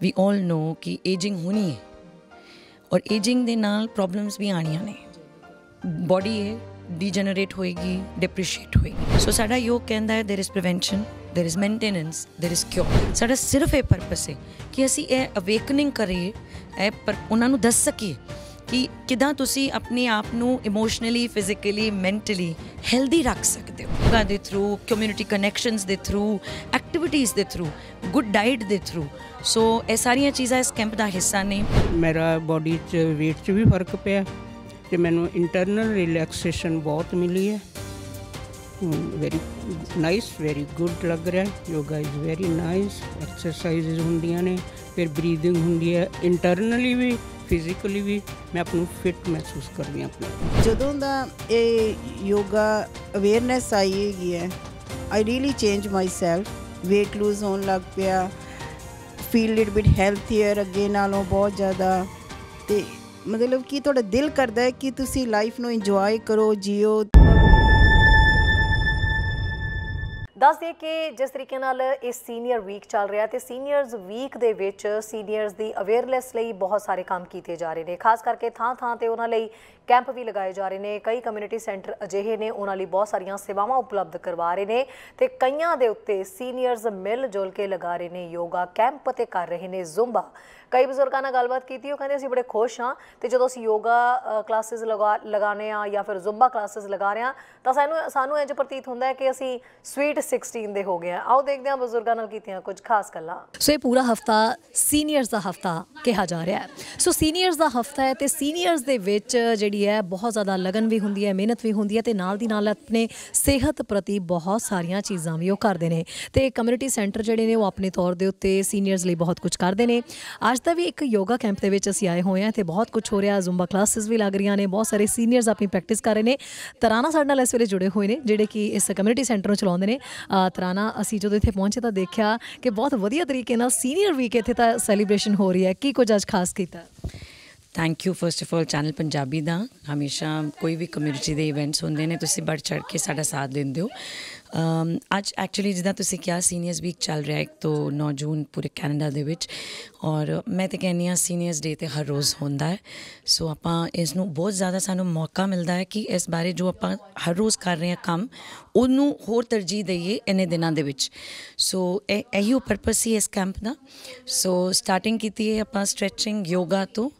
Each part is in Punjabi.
ਵੀ ਆਲ ਨੋ ਕਿ ਏਜਿੰਗ ਹੋਣੀ ਹੈ ਔਰ ਏਜਿੰਗ ਦੇ ਨਾਲ ਪ੍ਰੋਬਲਮਸ ਵੀ ਆਣੀਆਂ ਨੇ ਬਾਡੀ ਹੈ ਡੀਜਨਰੇਟ ਹੋਏਗੀ ਡਿਪਰੀਸ਼ੀਏਟ ਹੋਏਗੀ ਸੋ ਸਾਡਾ ਯੋਗ ਕਹਿੰਦਾ ਹੈ there is prevention there is maintenance there is cure ਸਾਡਾ ਸਿਰਫ ਇਹ ਪਰਪਸ ਹੈ ਕਿ ਅਸੀਂ ਇਹ ਅਵੇਕਨਿੰਗ ਕਰੀਏ ਇਹ ਪਰ ਉਹਨਾਂ ਨੂੰ ਦੱਸ ਸਕੀਏ ਕਿ ਕਿਦਾਂ ਤੁਸੀਂ ਆਪਣੇ ਆਪ ਨੂੰ ਇਮੋਸ਼ਨਲੀ ਫਿਜ਼ੀਕਲੀ ਮੈਂਟਲੀ ਹੈਲਦੀ ਰੱਖ ਸਕਦੇ ਹੋ ਯੋਗਾ ਦੇ ਥਰੂ ਕਮਿਊਨਿਟੀ ਕਨੈਕਸ਼ਨਸ ਦੇ ਥਰੂ ਐਕਟੀਵਿਟੀਜ਼ ਦੇ ਥਰੂ ਗੁੱਡ ਡਾਈਟ ਦੇ ਥਰੂ ਸੋ ਇਹ ਸਾਰੀਆਂ ਚੀਜ਼ਾਂ ਇਸ ਕੈਂਪ ਦਾ ਹਿੱਸਾ ਨੇ। ਮੇਰਾ ਬਾਡੀ 'ਚ weight 'ਚ ਵੀ ਫ਼ਰਕ ਪਿਆ ਤੇ ਮੈਨੂੰ ਇੰਟਰਨਲ ਰਿਲੈਕਸੇਸ਼ਨ ਬਹੁਤ ਮਿਲੀ ਹੈ। ਵੈਰੀ ਨਾਈਸ ਵੈਰੀ ਗੁੱਡ ਲੱਗ ਰਿਹਾ yoga is very nice exercises ਹੁੰਦੀਆਂ ਨੇ ਫਿਰ ਬਰੀਥਿੰਗ ਹੁੰਦੀ ਹੈ। ਇੰਟਰਨਲੀ ਵੀ ਫਿਜ਼ੀਕਲੀ ਵੀ ਮੈਂ ਆਪ ਨੂੰ ਫਿਟ ਮਹਿਸੂਸ ਕਰਦੀ ਹਾਂ ਆਪਣੇ। ਜਦੋਂ ਦਾ ਇਹ ਯੋਗਾ ਅਵੇਅਰਨੈਸ ਆਈ ਹੈਗੀ ਹੈ I really change myself weight lose ਹੋਣ ਲੱਗ ਪਿਆ ਫੀਲ ਲਿਟ ਬਿਟ ਹੈਲਥੀਅਰ ਅੱਗੇ ਨਾਲੋਂ ਬਹੁਤ ਜ਼ਿਆਦਾ ਤੇ ਮਤਲਬ ਕਿ ਤੁਹਾਡਾ ਦਿਲ ਕਰਦਾ ਹੈ ਕਿ ਤੁਸੀਂ ਲਾਈਫ ਨੂੰ ਇੰਜੋਏ ਕਰੋ, ਜੀਓ। ਦੱਸ ਦਈਏ ਕਿ ਜਿਸ ਤਰੀਕੇ ਨਾਲ ਇਹ ਸੀਨੀਅਰ ਵੀਕ ਚੱਲ ਰਿਹਾ ਤੇ ਸੀਨੀਅਰਸ ਵੀਕ ਦੇ ਵਿੱਚ ਸੀਨੀਅਰਸ ਦੀ ਅਵੇਅਰਨੈਸ ਲਈ ਬਹੁਤ ਸਾਰੇ ਕੰਮ ਕੀਤੇ ਜਾ ਰਹੇ ਨੇ। ਖਾਸ ਕਰਕੇ ਥਾਂ ਥਾਂ ਤੇ ਉਹਨਾਂ ਲਈ ਕੈਂਪ ਵੀ ਲਗਾਏ ਜਾ ਰਹੇ ਨੇ। ਕਈ ਕਮਿਊਨਿਟੀ ਸੈਂਟਰ ਅਜਿਹੇ ਨੇ, ਉਹਨਾਂ ਲਈ ਬਹੁਤ ਸਾਰੀਆਂ ਸੇਵਾਵਾਂ ਉਪਲਬਧ ਕਰਵਾ ਰਹੇ ਨੇ ਤੇ ਕਈਆਂ ਦੇ ਉੱਤੇ ਸੀਨੀਅਰਸ ਮਿਲ ਜੁਲ ਕੇ ਲਗਾ ਰਹੇ ਨੇ ਯੋਗਾ ਕੈਂਪ ਤੇ ਕਰ ਰਹੇ ਨੇ ਜ਼ੁੰਬਾ। ਕਈ ਬਜ਼ੁਰਗਾਂ ਨਾਲ ਗੱਲਬਾਤ ਕੀਤੀ, ਉਹ ਕਹਿੰਦੇ ਅਸੀਂ ਬੜੇ ਖੁਸ਼ ਹਾਂ ਤੇ ਜਦੋਂ ਅਸੀਂ ਯੋਗਾ ਕਲਾਸਿਸ ਲਗਾ ਲਗਾਣੇ ਆ ਜਾਂ ਫਿਰ ਜ਼ੁੰਬਾ ਕਲਾਸਿਸ ਲਗਾ ਰਹੇ ਆ ਤਾਂ ਸਾਨੂੰ ਸਾਨੂੰ ਇੰਜ ਪ੍ਰਤੀਤ ਹੁੰਦਾ ਹੈ ਕਿ ਅਸੀਂ ਸਵੀਟ 16 ਦੇ ਹੋ ਗਏ ਆ ਆਓ ਦੇਖਦੇ ਹਾਂ ਬਜ਼ੁਰਗਾਂ ਨਾਲ ਕੀਤੀਆਂ ਕੁਝ ਖਾਸ ਗੱਲਾਂ। ਸੋ ਇਹ ਪੂਰਾ ਹਫਤਾ ਸੀਨੀਅਰਸ ਦਾ ਹਫਤਾ ਕਿਹਾ ਜਾ ਰਿਹਾ ਹੈ। ਸੋ ਸੀਨੀਅਰਸ ਦਾ ਹਫਤਾ ਹੈ ਤੇ ਸੀਨੀਅਰਸ ਦੇ ਵਿੱਚ ਜਿਹੜੀ ਹੈ ਬਹੁਤ ਜ਼ਿਆਦਾ ਲਗਨ ਵੀ ਹੁੰਦੀ ਹੈ, ਮਿਹਨਤ ਵੀ ਹੁੰਦੀ ਹੈ ਤੇ ਨਾਲ ਦੀ ਨਾਲ ਆਪਣੇ ਸਿਹਤ ਪ੍ਰਤੀ ਬਹੁਤ ਸਾਰੀਆਂ ਚੀਜ਼ਾਂ ਵੀ ਉਹ ਕਰਦੇ ਨੇ। ਤੇ ਕਮਿਊਨਿਟੀ ਸੈਂਟਰ ਜਿਹੜੇ ਨੇ ਉਹ ਆਪਣੇ ਤੌਰ ਦੇ ਉੱਤੇ ਸੀਨੀਅਰਸ ਲਈ ਬਹੁਤ ਕੁਝ ਕਰਦੇ ਨੇ। ਅੱਜ ਅੱਜ ਦਾ ਵੀ ਇੱਕ ਯੋਗਾ ਕੈਂਪ ਦੇ ਵਿੱਚ ਅਸੀਂ ਆਏ ਹੋਏ ਹਾਂ। ਤੇ ਬਹੁਤ ਕੁਝ ਹੋ ਰਿਹਾ। ਜ਼ੁੰਬਾ ਕਲਾਸਿਸ ਵੀ ਲੱਗ ਰਹੀਆਂ ਨੇ। ਬਹੁਤ ਸਾਰੇ ਸੀਨੀਅਰਸ ਆਪਣੀ ਪ੍ਰੈਕਟਿਸ ਕਰ ਰਹੇ ਨੇ। ਤਰਾਣਾ ਸਾਡੇ ਨਾਲ ਇਸ ਵੇਲੇ ਜੁੜੇ ਹੋਏ ਨੇ ਜਿਹੜੇ ਕਿ ਇਸ ਕਮਿਊਨਿਟੀ ਸੈਂਟਰ ਨੂੰ ਚਲਾਉਂਦੇ ਨੇ। ਅ, ਤਰਾਨਾ ਅਸੀਂ ਜਦੋਂ ਇੱਥੇ ਪਹੁੰਚੇ ਤਾਂ ਦੇਖਿਆ ਕਿ ਬਹੁਤ ਵਧੀਆ ਤਰੀਕੇ ਨਾਲ ਸੀਨੀਅਰ ਵੀਕ ਇੱਥੇ ਤਾਂ ਸੈਲੀਬ੍ਰੇਸ਼ਨ ਹੋ ਰਹੀ ਹੈ। ਕੀ ਕੁਝ ਅੱਜ ਖਾਸ ਕੀਤਾ? Thank you first of all channel Punjabi ਦਾ। ਹਮੇਸ਼ਾ ਕੋਈ ਵੀ ਕਮਿਊਨਿਟੀ ਦੇ ਇਵੈਂਟਸ ਹੁੰਦੇ ਨੇ ਤੁਸੀਂ ਬੜ ਚੜ ਕੇ ਸਾਡਾ ਸਾਥ ਦਿੰਦੇ ਹੋ। Um, ਅੱਜ ਐਕਚੁਅਲੀ ਜਿੱਦਾਂ ਤੁਸੀਂ ਕਿਹਾ ਸੀਨੀਅਰਸ ਵੀਕ ਚੱਲ ਰਿਹਾ ਇੱਕ ਤੋਂ 9 ਜੂਨ ਪੂਰੇ ਕੈਨੇਡਾ ਦੇ ਵਿੱਚ ਔਰ ਮੈਂ ਤੇ ਕਹਿੰਨੀ ਆ ਸੀਨੀਅਰਸ ਡੇ ਤੇ ਹਰ ਰੋਜ਼ ਹੁੰਦਾ ਹੈ। ਸੋ ਆਪਾਂ ਇਸ ਨੂੰ ਬਹੁਤ ਜ਼ਿਆਦਾ ਸਾਨੂੰ ਮੌਕਾ ਮਿਲਦਾ ਹੈ ਕਿ ਇਸ ਬਾਰੇ ਜੋ ਆਪਾਂ ਹਰ ਰੋਜ਼ ਕਰ ਰਹੇ ਹਾਂ ਕੰਮ, ਉਹਨੂੰ ਹੋਰ ਤਰਜੀਹ ਦਈਏ ਇਹਨੇ ਦਿਨਾਂ ਦੇ ਵਿੱਚ। ਸੋ ਇਹ ਇਹੀ ਪਰਪਸ ਸੀ ਇਸ ਕੈਂਪ ਦਾ। ਸੋ ਸਟਾਰਟਿੰਗ ਕੀਤੀ ਹੈ ਆਪਾਂ ਸਟ੍ਰੈਚਿੰਗ ਯੋਗਾ ਤੋਂ।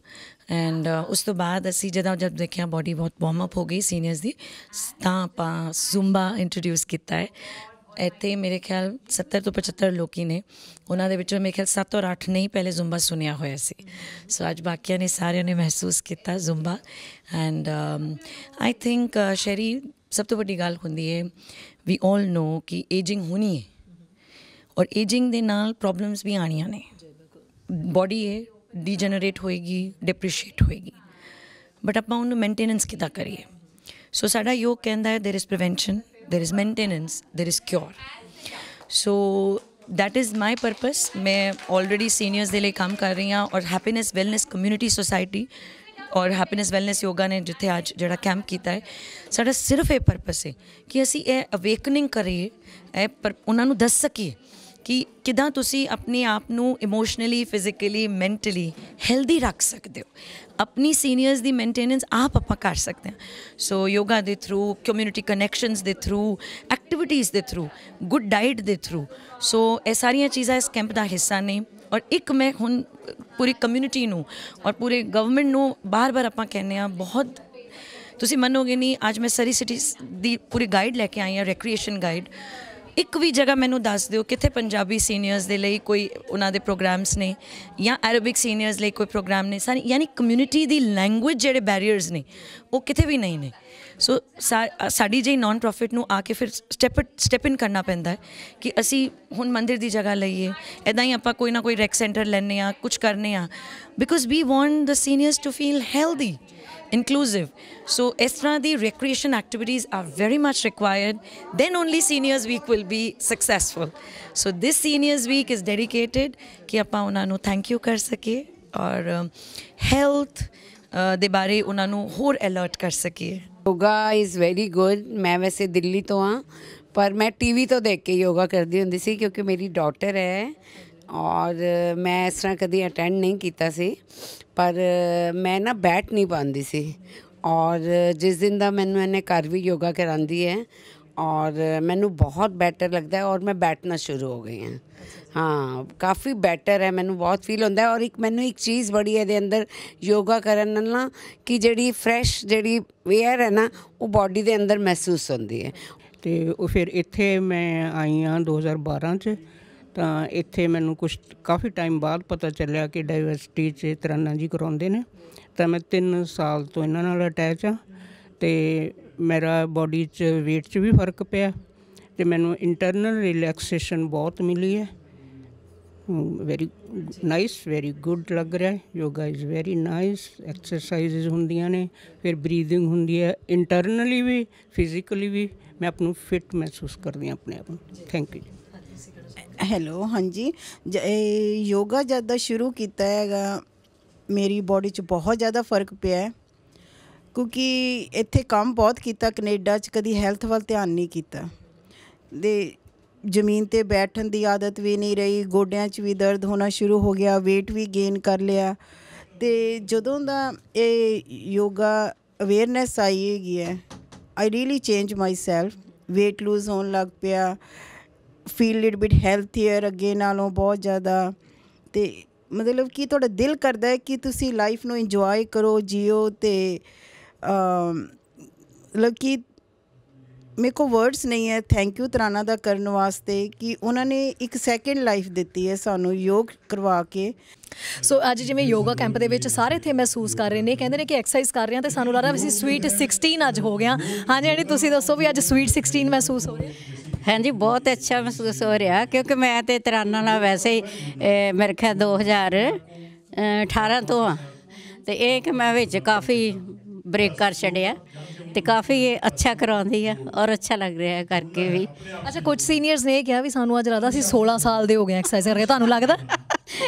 ਐਂਡ ਉਸ ਤੋਂ ਬਾਅਦ ਅਸੀਂ ਜਦੋਂ ਜਦ ਦੇਖਿਆ ਬਾਡੀ ਬਹੁਤ ਵਾਰਮ ਅਪ ਹੋ ਗਈ ਸੀਨੀਅਰਸ ਦੀ ਤਾਂ ਆਪਾਂ ਜ਼ੁੰਬਾ ਇੰਟਰੋਡਿਊਸ ਕੀਤਾ ਹੈ। ਇੱਥੇ ਮੇਰੇ ਖਿਆਲ 70 ਤੋਂ 75 ਲੋਕੀ ਨੇ। ਉਹਨਾਂ ਦੇ ਵਿੱਚੋਂ ਮੇਰੇ ਖਿਆਲ 7 ਔਰ 8 ਨਹੀਂ ਪਹਿਲੇ ਜ਼ੁੰਬਾ ਸੁਨਿਆ ਹੋਇਆ ਸੀ। ਸੋ ਅੱਜ ਬਾਕੀਆਂ ਨੇ ਸਾਰਿਆਂ ਨੇ ਮਹਿਸੂਸ ਕੀਤਾ Zumba and I think Sherry ਸਭ ਤੋਂ ਵੱਡੀ ਗੱਲ ਹੁੰਦੀ ਹੈ ਵੀ ਆਲ ਨੋ ਕਿ ਏਜਿੰਗ ਹੋਣੀ ਹੈ। ਔਰ ਏਜਿੰਗ ਦੇ ਨਾਲ ਪ੍ਰੋਬਲਮਸ ਵੀ ਆਣੀਆਂ ਨੇ। ਬਾਡੀ ਹੈ ਡੀਜਨਰੇਟ ਹੋਏਗੀ ਡਿਪਰੀਸ਼ੀਏਟ ਹੋਏਗੀ ਬਟ ਆਪਾਂ ਉਹਨੂੰ ਮੇਨਟੇਨੈਂਸ ਕਿੱਦਾਂ ਕਰੀਏ ਸੋ ਸਾਡਾ ਯੋਗ ਕਹਿੰਦਾ ਹੈ there is prevention there is maintenance there is cure so that is my purpose ਮੈਂ ਆਲਰੇਡੀ ਸੀਨੀਅਰਸ ਦੇ ਲਈ ਕੰਮ ਕਰ ਰਹੀ ਹਾਂ ਔਰ ਹੈਪੀਨੈਸ ਵੈਲਨੈਸ ਕਮਿਊਨਿਟੀ ਸੁਸਾਇਟੀ ਔਰ ਹੈਪੀਨੈਸ ਵੈਲਨੈਸ ਯੋਗਾ ਨੇ ਜਿੱਥੇ ਅੱਜ ਜਿਹੜਾ ਕੈਂਪ ਕੀਤਾ ਹੈ ਸਾਡਾ ਸਿਰਫ ਇਹ ਪਰਪਸ ਹੈ ਕਿ ਅਸੀਂ ਇਹ ਅਵੇਕਨਿੰਗ ਕਰੀਏ ਇਹ ਪਰ ਉਹਨਾਂ ਨੂੰ ਦੱਸ ਸਕੀਏ ਕਿ ਕਿਦਾਂ ਤੁਸੀਂ ਆਪਣੇ ਆਪ ਨੂੰ ਇਮੋਸ਼ਨਲੀ ਫਿਜ਼ੀਕਲੀ ਮੈਂਟਲੀ ਹੈਲਦੀ ਰੱਖ ਸਕਦੇ ਹੋ। ਆਪਣੀ ਸੀਨੀਅਰਸ ਦੀ ਮੇਨਟੇਨੈਂਸ ਆਪ ਆਪਾਂ ਕਰ ਸਕਦੇ ਹਾਂ। ਸੋ ਯੋਗਾ ਦੇ ਥਰੂ ਕਮਿਊਨਿਟੀ ਕਨੈਕਸ਼ਨਸ ਦੇ ਥਰੂ ਐਕਟੀਵਿਟੀਜ਼ ਦੇ ਥਰੂ ਗੁੱਡ ਡਾਈਟ ਦੇ ਥਰੂ ਸੋ ਇਹ ਸਾਰੀਆਂ ਚੀਜ਼ਾਂ ਇਸ ਕੈਂਪ ਦਾ ਹਿੱਸਾ ਨੇ। ਔਰ ਇੱਕ ਮੈਂ ਹੁਣ ਪੂਰੀ ਕਮਿਊਨਿਟੀ ਨੂੰ ਔਰ ਪੂਰੇ ਗਵਰਨਮੈਂਟ ਨੂੰ ਬਾਰ-ਬਾਰ ਆਪਾਂ ਕਹਿੰਦੇ ਆ ਬਹੁਤ ਤੁਸੀਂ ਮੰਨੋਗੇ ਨਹੀਂ, ਅੱਜ ਮੈਂ ਸਰੀ ਸਿਟੀ ਦੀ ਪੂਰੀ ਗਾਈਡ ਲੈ ਕੇ ਆਈ ਹਾਂ ਰੈਕ੍ਰੀਏਸ਼ਨ ਗਾਈਡ ਇੱਕ ਵੀ ਜਗ੍ਹਾ ਮੈਨੂੰ ਦੱਸ ਦਿਓ ਕਿੱਥੇ ਪੰਜਾਬੀ ਸੀਨੀਅਰਸ ਦੇ ਲਈ ਕੋਈ ਉਹਨਾਂ ਦੇ ਪ੍ਰੋਗਰਾਮਸ ਨੇ ਜਾਂ ਅਰਬਿਕ ਸੀਨੀਅਰਸ ਲਈ ਕੋਈ ਪ੍ਰੋਗਰਾਮ ਨੇ, ਸਾਰੀ ਯਾਨੀ ਕਮਿਊਨਿਟੀ ਦੀ ਲੈਂਗੁਏਜ ਜਿਹੜੇ ਬੈਰੀਅਰਸ ਨੇ, ਉਹ ਕਿਤੇ ਵੀ ਨਹੀਂ ਨੇ। ਸੋ ਸਾਡੀ ਜਿਹੀ ਨਾਨ ਪ੍ਰੋਫਿਟ ਨੂੰ ਆ ਕੇ ਫਿਰ ਸਟੈਪ ਸਟੈਪ ਇਨ ਕਰਨਾ ਪੈਂਦਾ ਹੈ ਕਿ ਅਸੀਂ ਹੁਣ ਮੰਦਿਰ ਦੀ ਜਗ੍ਹਾ ਲਈਏ ਐਦਾਂ ਹੀ ਆਪਾਂ ਕੋਈ ਨਾ ਕੋਈ ਰੈਕ ਸੈਂਟਰ ਲੈਣੇ ਆ ਕੁਝ ਕਰਨੇ ਆ because we want the seniors to feel healthy inclusive so ਇਸ ਤਰ੍ਹਾਂ ਦੀ recreation activities are very much required then only seniors week will be successful so this seniors week is dedicated ਕਿ ਆਪਾਂ ਉਹਨਾਂ ਨੂੰ thank you ਕਰ ਸਕੀਏ ਔਰ health ਅ, ਦੇ ਬਾਰੇ ਉਹਨਾਂ ਨੂੰ ਹੋਰ ਅਲਰਟ ਕਰ ਸਕੀਏ ਯੋਗਾ ਇਜ਼ ਵੈਰੀ ਗੁੱਡ ਮੈਂ ਵੈਸੇ ਦਿੱਲੀ ਤੋਂ ਆ ਪਰ ਮੈਂ ਟੀਵੀ ਤੋਂ ਦੇਖ ਕੇ ਯੋਗਾ ਕਰਦੀ ਹੁੰਦੀ ਸੀ ਕਿਉਂਕਿ ਮੇਰੀ ਡਾਟਰ ਹੈ ਔਰ ਮੈਂ ਇਸ ਤਰ੍ਹਾਂ ਕਦੀ ਅਟੈਂਡ ਨਹੀਂ ਕੀਤਾ ਸੀ, ਪਰ ਮੈਂ ਨਾ ਬੈਠ ਨਹੀਂ ਪਾਉਂਦੀ ਸੀ। ਔਰ ਜਿਸ ਦਿਨ ਦਾ ਮੈਨੂੰ ਇਹਨੇ ਘਰ ਵੀ ਯੋਗਾ ਕਰਾਉਂਦੀ ਹੈ, ਔਰ ਮੈਨੂੰ ਬਹੁਤ ਬੈਟਰ ਲੱਗਦਾ ਹੈ ਔਰ ਮੈਂ ਬੈਠਣਾ ਸ਼ੁਰੂ ਹੋ ਗਈ ਹਾਂ। ਹਾਂ, ਕਾਫੀ ਬੈਟਰ ਹੈ, ਮੈਨੂੰ ਬਹੁਤ ਫੀਲ ਹੁੰਦਾ ਹੈ ਔਰ ਇੱਕ ਮੈਨੂੰ ਇੱਕ ਚੀਜ਼ ਬੜੀ ਇਹਦੇ ਅੰਦਰ ਯੋਗਾ ਕਰਨ ਨਾਲ ਨਾ ਕਿ ਜਿਹੜੀ ਫਰੈਸ਼ ਜਿਹੜੀ ਏਅਰ ਹੈ ਨਾ, ਉਹ ਬਾਡੀ ਦੇ ਅੰਦਰ ਮਹਿਸੂਸ ਹੁੰਦੀ ਹੈ। ਤੇ ਉਹ ਫਿਰ ਇੱਥੇ ਮੈਂ ਆਈ ਹਾਂ 2012 ਚ। ਤਾਂ ਇੱਥੇ ਮੈਨੂੰ ਕੁਝ ਕਾਫੀ ਟਾਈਮ ਬਾਅਦ ਪਤਾ ਚੱਲਿਆ ਕਿ ਡਾਈਵਰਸਿਟੀ 'ਚ ਤਰਾਨਾ ਜੀ ਕਰਾਉਂਦੇ ਨੇ। ਤਾਂ ਮੈਂ 3 ਸਾਲ ਤੋਂ ਇਹਨਾਂ ਨਾਲ ਅਟੈਚ ਆ ਤੇ ਮੇਰਾ ਬਾਡੀ 'ਚ weight 'ਚ ਵੀ ਫ਼ਰਕ ਪਿਆ ਤੇ ਮੈਨੂੰ ਇੰਟਰਨਲ ਰਿਲੈਕਸੇਸ਼ਨ ਬਹੁਤ ਮਿਲੀ ਹੈ। ਵੈਰੀ ਨਾਈਸ ਵੈਰੀ ਗੁੱਡ ਲੱਗ ਰਿਹਾ ਹੈ। Yoga is very nice exercises ਹੁੰਦੀਆਂ ਨੇ, ਫਿਰ ਬਰੀਥਿੰਗ ਹੁੰਦੀ ਹੈ। ਇੰਟਰਨਲੀ ਵੀ ਫਿਜ਼ੀਕਲੀ ਵੀ ਮੈਂ ਆਪ ਨੂੰ ਫਿਟ ਮਹਿਸੂਸ ਕਰਦੀ ਹਾਂ ਆਪਣੇ ਆਪ ਨੂੰ। ਥੈਂਕ ਯੂ ਹੈਲੋ, ਹਾਂਜੀ। ਜ- ਯੋਗਾ ਜਦ ਦਾ ਸ਼ੁਰੂ ਕੀਤਾ ਹੈਗਾ, ਮੇਰੀ ਬਾਡੀ 'ਚ ਬਹੁਤ ਜ਼ਿਆਦਾ ਫ਼ਰਕ ਪਿਆ ਕਿਉਂਕਿ ਇੱਥੇ ਕੰਮ ਬਹੁਤ ਕੀਤਾ, ਕੈਨੇਡਾ 'ਚ ਕਦੀ ਹੈਲਥ ਵੱਲ ਧਿਆਨ ਨਹੀਂ ਕੀਤਾ। ਦੇ ਜ਼ਮੀਨ ਤੇ ਬੈਠਣ ਦੀ ਆਦਤ ਵੀ ਨਹੀਂ ਰਹੀ, ਗੋਡਿਆਂ 'ਚ ਵੀ ਦਰਦ ਹੋਣਾ ਸ਼ੁਰੂ ਹੋ ਗਿਆ, weight ਵੀ ਗੇਨ ਕਰ ਲਿਆ। ਤੇ ਜਦੋਂ ਦਾ ਇਹ ਯੋਗਾ ਅਵੇਅਰਨੈਸ ਆਈ ਹੈਗੀ ਹੈ I really change myself weight lose ਹੋਣ ਲੱਗ ਪਿਆ ਫੀਲ ਲਿਟ ਬਿਟ ਹੈਲਥੀਅਰ ਅੱਗੇ ਨਾਲੋਂ ਬਹੁਤ ਜ਼ਿਆਦਾ। ਤੇ ਮਤਲਬ ਕਿ ਤੁਹਾਡਾ ਦਿਲ ਕਰਦਾ ਹੈ ਕਿ ਤੁਸੀਂ ਲਾਈਫ ਨੂੰ ਇੰਜੋਏ ਕਰੋ, ਜੀਓ ਤੇ ਮਤਲਬ ਕਿ ਮੇਰੇ ਕੋ ਵਰਡਸ ਨਹੀਂ ਹੈ। ਥੈਂਕ ਯੂ ਤਰਾਨਾ ਦਾ ਕਰਨ ਵਾਸਤੇ ਕਿ ਉਹਨਾਂ ਨੇ ਇੱਕ ਸੈਕਿੰਡ ਲਾਈਫ ਦਿੱਤੀ ਹੈ ਸਾਨੂੰ ਯੋਗ ਕਰਵਾ ਕੇ। ਸੋ ਅੱਜ ਜਿਵੇਂ ਯੋਗਾ ਕੈਂਪ ਦੇ ਵਿੱਚ ਸਾਰੇ ਇੱਥੇ ਮਹਿਸੂਸ ਕਰ ਰਹੇ ਨੇ, ਕਹਿੰਦੇ ਨੇ ਕਿ ਐਕਸਰਸਾਈਜ਼ ਕਰ ਰਹੇ ਹਾਂ ਤੇ ਸਾਨੂੰ ਲੱਗ ਰਿਹਾ ਅਸੀਂ ਸਵੀਟ 16 ਅੱਜ ਹੋ ਗਿਆ ਹਾਂਜੀ ਹਾਂਜੀ, ਤੁਸੀਂ ਦੱਸੋ ਵੀ ਅੱਜ ਸਵੀਟ 16 ਮਹਿਸੂਸ ਹੋ ਰਿਹਾ। ਹਾਂਜੀ, ਬਹੁਤ ਅੱਛਾ ਮਹਿਸੂਸ ਹੋ ਰਿਹਾ, ਕਿਉਂਕਿ ਮੈਂ ਤੇ ਤਰਾਨਾ ਨਾਲ ਵੈਸੇ ਹੀ ਮੇਰੇ ਖਿਆਲ 2018 ਤੋਂ ਆ। ਤੇ ਇਹ ਕਿ ਮੈਂ ਵਿੱਚ ਕਾਫੀ ਬ੍ਰੇਕ ਕਰ ਛੱਡਿਆ ਤੇ ਕਾਫੀ ਅੱਛਾ ਕਰਾਉਂਦੀ ਆ ਔਰ ਅੱਛਾ ਲੱਗ ਰਿਹਾ ਹੈ ਕਰਕੇ ਵੀ। ਅੱਛਾ, ਕੁਝ ਸੀਨੀਅਰਸ ਨੇ ਇਹ ਕਿਹਾ ਵੀ ਸਾਨੂੰ ਅੱਜ ਲੱਗਦਾ ਅਸੀਂ 16 ਸਾਲ ਦੇ ਹੋ ਗਏ ਐਕਸਰਸਾਈਜ਼ ਕਰਕੇ, ਤੁਹਾਨੂੰ ਲੱਗਦਾ?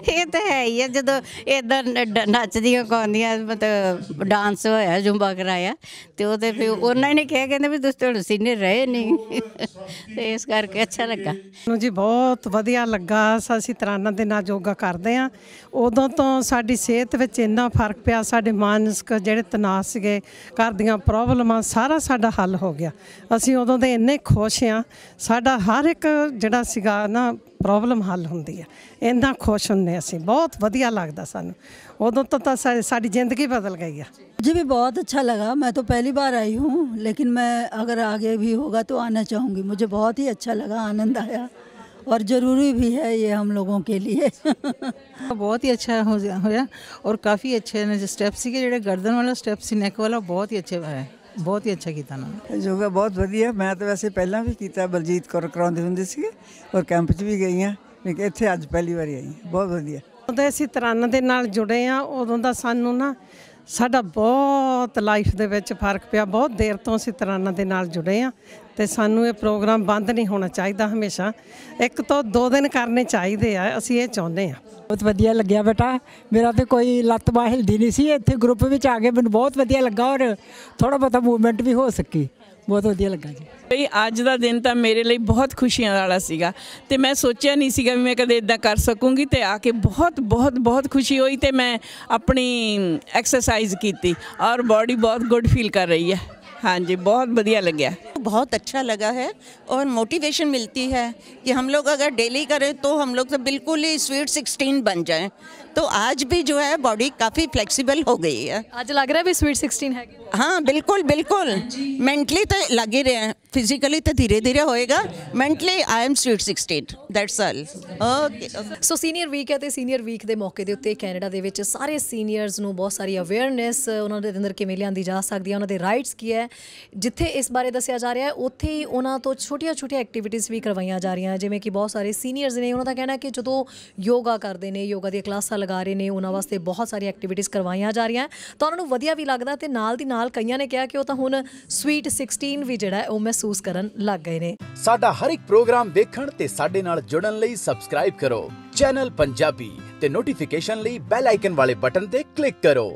ਇਹ ਤਾਂ ਹੈ ਹੀ ਆ, ਜਦੋਂ ਇਦਾਂ ਨੱਚਦੀਆਂ ਗਾਉਂਦੀਆਂ, ਮਤਲਬ ਡਾਂਸ ਹੋਇਆ, ਜੁੰਬਾ ਕਰਾਇਆ, ਤੇ ਉਹਦੇ ਤੇ ਫਿਰ ਉਹਨਾਂ ਨੇ ਕਿਹਾ, ਕਹਿੰਦੇ ਵੀ ਤੁਸੀਂ ਤੁਹਾਨੂੰ ਸੀਨੀਅਰ ਰਹੇ ਨਹੀਂ ਤੇ ਇਸ ਕਰਕੇ ਅੱਛਾ ਲੱਗਾ। ਨੂੰ ਜੀ ਬਹੁਤ ਵਧੀਆ ਲੱਗਾ ਅਸੀਂ ਤਰਾਨਾ ਦੇ ਨਾਲ ਯੋਗਾ ਕਰਦੇ ਆ ਉਦੋਂ ਤੋਂ ਸਾਡੀ ਸਿਹਤ ਵਿੱਚ ਇੰਨਾ ਫ਼ਰਕ ਪਿਆ, ਸਾਡੇ ਮਾਨਸਿਕ ਜਿਹੜੇ ਤਣਾਅ ਸੀਗੇ, ਘਰ ਦੀਆਂ ਪ੍ਰੋਬਲਮਾਂ, ਸਾਰਾ ਸਾਡਾ ਹੱਲ ਹੋ ਗਿਆ। ਅਸੀਂ ਉਦੋਂ ਦੇ ਇੰਨੇ ਖੁਸ਼ ਆ ਸਾਡਾ ਹਰ ਇੱਕ ਜਿਹੜਾ ਸੀਗਾ ਨਾ ਪ੍ਰੋਬਲਮ ਹੱਲ ਹੁੰਦੀ ਹੈ ਇੰਨਾ ਖੁਸ਼ ਹੁੰਦੇ ਅਸੀਂ ਬਹੁਤ ਵਧੀਆ ਲੱਗਦਾ ਸਾਨੂੰ ਉਦੋਂ ਤੋਂ ਤਾਂ ਸਾ- ਸਾਡੀ ਜ਼ਿੰਦਗੀ ਬਦਲ ਗਈ ਆ मुझे भी बहुत अच्छा लगा मैं तो पहली बार आई हूँ लेकिन मैं अगर आगे भी होगा तो आना चाहूँगी मुझे बहुत ही अच्छा लगा आनंद आया और ज़रूरी भी है ये हम लोगों के लिए ਬਹੁਤ ਹੀ ਅੱਛਾ ਹੋ ਜਾ- ਹੋਇਆ ਔਰ ਕਾਫੀ ਅੱਛੇ ਨੇ ਸਟੈਪ ਸੀਗੇ ਜਿਹੜੇ ਗਰਦਨ ਵਾਲਾ ਸਟੈਪ ਸੀ ਨੈਕ ਵਾਲਾ ਬਹੁਤ ਹੀ ਅੱਛੇ ਹੈ ਬਹੁਤ ਹੀ ਅੱਛਾ ਕੀਤਾ ਨਾ। ਯੋਗਾ ਬਹੁਤ ਵਧੀਆ। ਮੈਂ ਤਾਂ ਵੈਸੇ ਪਹਿਲਾਂ ਵੀ ਕੀਤਾ ਬਲਜੀਤ ਕੌਰ ਕਰਾਉਂਦੇ ਹੁੰਦੇ ਸੀਗੇ ਔਰ ਕੈਂਪ 'ਚ ਵੀ ਗਈ ਹਾਂ ਲੇਕਿਨ ਇੱਥੇ ਅੱਜ ਪਹਿਲੀ ਵਾਰੀ ਆਈ। ਬਹੁਤ ਵਧੀਆ। ਉਦੋਂ ਅਸੀਂ ਤਰਾਨਾ ਦੇ ਨਾਲ ਜੁੜੇ ਆ ਉਦੋਂ ਦਾ ਸਾਨੂੰ ਨਾ ਸਾਡਾ ਬਹੁਤ ਲਾਈਫ ਦੇ ਵਿੱਚ ਫ਼ਰਕ ਪਿਆ। ਬਹੁਤ ਦੇਰ ਤੋਂ ਅਸੀਂ ਤਰਾਨਾ ਦੇ ਨਾਲ ਜੁੜੇ ਆ ਤੇ ਸਾਨੂੰ ਇਹ ਪ੍ਰੋਗਰਾਮ ਬੰਦ ਨਹੀਂ ਹੋਣਾ ਚਾਹੀਦਾ ਹਮੇਸ਼ਾ। ਇੱਕ ਤੋਂ ਦੋ ਦਿਨ ਕਰਨੇ ਚਾਹੀਦੇ ਆ, ਅਸੀਂ ਇਹ ਚਾਹੁੰਦੇ ਆ ਬਹੁਤ ਵਧੀਆ ਲੱਗਿਆ ਬੇਟਾ। ਮੇਰਾ ਤੇ ਕੋਈ ਲੱਤ ਬਾਹ ਹਿਲਦੀ ਨਹੀਂ ਸੀ। ਇੱਥੇ ਗਰੁੱਪ ਵਿੱਚ ਆ ਕੇ ਮੈਨੂੰ ਬਹੁਤ ਵਧੀਆ ਲੱਗਾ ਔਰ ਥੋੜਾ ਬਹੁਤਾ ਮੂਵਮੈਂਟ ਵੀ ਹੋ ਸਕੀ। ਬਹੁਤ ਵਧੀਆ ਲੱਗਾ ਜੀ ਬਈ ਅੱਜ ਦਾ ਦਿਨ ਤਾਂ ਮੇਰੇ ਲਈ ਬਹੁਤ ਖੁਸ਼ੀਆਂ ਵਾਲਾ ਸੀਗਾ ਤੇ ਮੈਂ ਸੋਚਿਆ ਨਹੀਂ ਸੀਗਾ ਵੀ ਮੈਂ ਕਦੇ ਇਦਾਂ ਕਰ ਸਕੂੰਗੀ ਤੇ ਆ ਕੇ ਬਹੁਤ ਬਹੁਤ ਬਹੁਤ ਖੁਸ਼ੀ ਹੋਈ ਤੇ ਮੈਂ ਆਪਣੀ ਐਕਸਰਸਾਈਜ਼ ਕੀਤੀ ਔਰ ਬਾਡੀ ਬਹੁਤ ਗੁੱਡ ਫੀਲ ਕਰ ਰਹੀ ਹੈ ਹਾਂਜੀ ਬਹੁਤ ਵਧੀਆ ਲੱਗਿਆ बहुत अच्छा लगा है और मोटिवेशन मिलती है कि हम लोग अगर डेली करें तो हम लोग तो बिल्कुल ही स्वीट सिक्सटीन बन जाएं तो आज भी जो है बॉडी काफ़ी फ्लेक्सिबल हो गई है ਅੱਜ ਲੱਗ ਰਿਹਾ ਵੀ ਸਵੀਟ 16 ਹੈਗੀ हाँ ਹਾਂ ਬਿਲਕੁਲ ਬਿਲਕੁਲ ਮੈਂਟਲੀ ਤਾਂ ਲੱਗ ਹੀ ਰਿਹਾ ਫਿਜ਼ੀਕਲੀ ਤਾਂ ਧੀਰੇ ਧੀਰੇ ਹੋਏਗਾ mentally I am sweet 16 that's all okay so senior week ਹੈ ਤੇ ਸੀਨੀਅਰ ਵੀਕ ਦੇ ਮੌਕੇ ਦੇ ਉੱਤੇ ਕੈਨੇਡਾ ਦੇ ਵਿੱਚ ਸਾਰੇ ਸੀਨੀਅਰਸ ਨੂੰ ਬਹੁਤ ਸਾਰੀ ਅਵੇਅਰਨੈਸ ਉਹਨਾਂ ਦੇ ਅੰਦਰ ਕਿਵੇਂ ਲਿਆਂਦੀ ਜਾ ਸਕਦੀ ਹੈ ਉਹਨਾਂ ਦੇ ਰਾਈਟਸ ਕੀ ਹੈ ਜਿੱਥੇ ਇਸ ਬਾਰੇ ਦੱਸਿਆ ਜਾ ਰਿਹਾ ਹੈ ਉੱਥੇ ਹੀ ਉਹਨਾਂ ਤੋਂ ਛੋਟੀਆਂ-ਛੋਟੀਆਂ ਐਕਟੀਵਿਟੀਜ਼ ਵੀ ਕਰਵਾਈਆਂ ਜਾ ਰਹੀਆਂ ਜਿਵੇਂ ਕਿ ਬਹੁਤ ਸਾਰੇ ਸੀਨੀਅਰਸ ਨੇ ਉਹਨਾਂ ਦਾ ਕਹਿਣਾ ਕਿ ਜਦੋਂ ਯੋਗਾ ਕਰਦੇ ਨੇ ਯੋਗਾ ਦੀਆਂ ਕਲਾਸਾਂ ਲਗਾ ਰਹੇ ਨੇ ਉਹਨਾਂ ਵਾਸਤੇ ਬਹੁਤ ਸਾਰੀਆਂ ਐਕਟੀਵਿਟੀਜ਼ ਕਰਵਾਈਆਂ ਜਾ ਰਹੀਆਂ ਤਾਂ ਉਹਨਾਂ ਨੂੰ ਵਧੀਆ ਵੀ ਲੱਗਦਾ ਤੇ ਨਾਲ ਦੀ ਨਾਲ ਨਾਲ ਕਈਆਂ ਨੇ ਕਿਹਾ ਕਿ ਉਹ ਤਾਂ ਹੁਣ ਸਵੀਟ 16 ਵੀ ਜਿਹੜਾ ਉਹ ਮਹਿਸੂਸ ਕਰਨ ਲੱਗ ਗਏ ਨੇ। ਸਾਡਾ ਹਰ ਇੱਕ ਪ੍ਰੋਗਰਾਮ ਦੇਖਣ ਤੇ ਸਾਡੇ ਨਾਲ ਜੁੜਨ ਲਈ ਸਬਸਕ੍ਰਾਈਬ ਕਰੋ। ਚੈਨਲ ਪੰਜਾਬੀ ਤੇ ਨੋਟੀਫਿਕੇਸ਼ਨ ਲਈ ਬੈਲ ਆਈਕਨ ਵਾਲੇ ਬਟਨ ਤੇ ਕਲਿੱਕ ਕਰੋ।